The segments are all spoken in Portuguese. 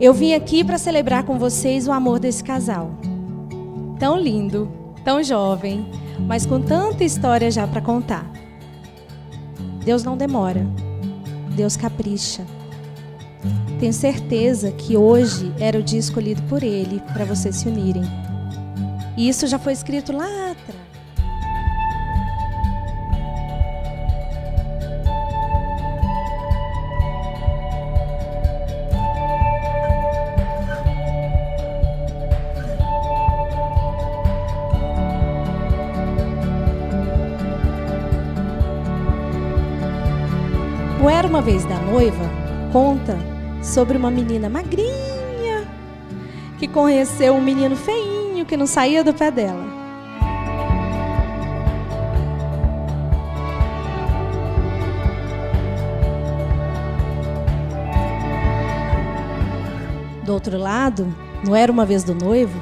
Eu vim aqui para celebrar com vocês o amor desse casal. Tão lindo, tão jovem, mas com tanta história já para contar. Deus não demora. Deus capricha. Tenho certeza que hoje era o dia escolhido por Ele para vocês se unirem. E isso já foi escrito lá atrás. O Era Uma Vez da Noiva conta sobre uma menina magrinha que conheceu um menino feinho que não saía do pé dela. Do outro lado, não era uma vez do noivo?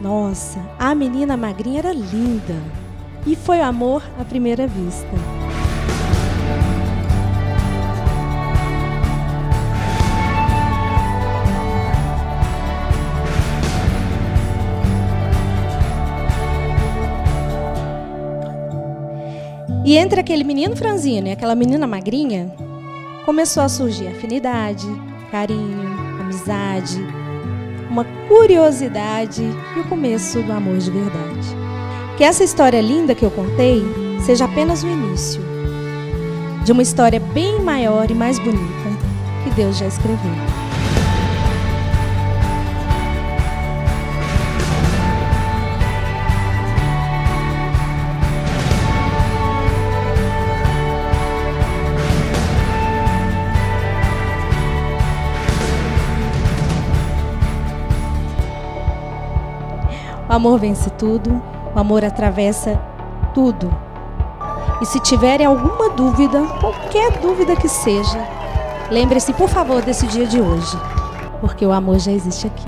Nossa, a menina magrinha era linda. E foi amor à primeira vista. E entre aquele menino franzino e aquela menina magrinha, começou a surgir afinidade, carinho, amizade, uma curiosidade e o começo do amor de verdade. Que essa história linda que eu contei seja apenas o início de uma história bem maior e mais bonita que Deus já escreveu. O amor vence tudo, o amor atravessa tudo. E se tiverem alguma dúvida, qualquer dúvida que seja, lembre-se, por favor, desse dia de hoje, porque o amor já existe aqui.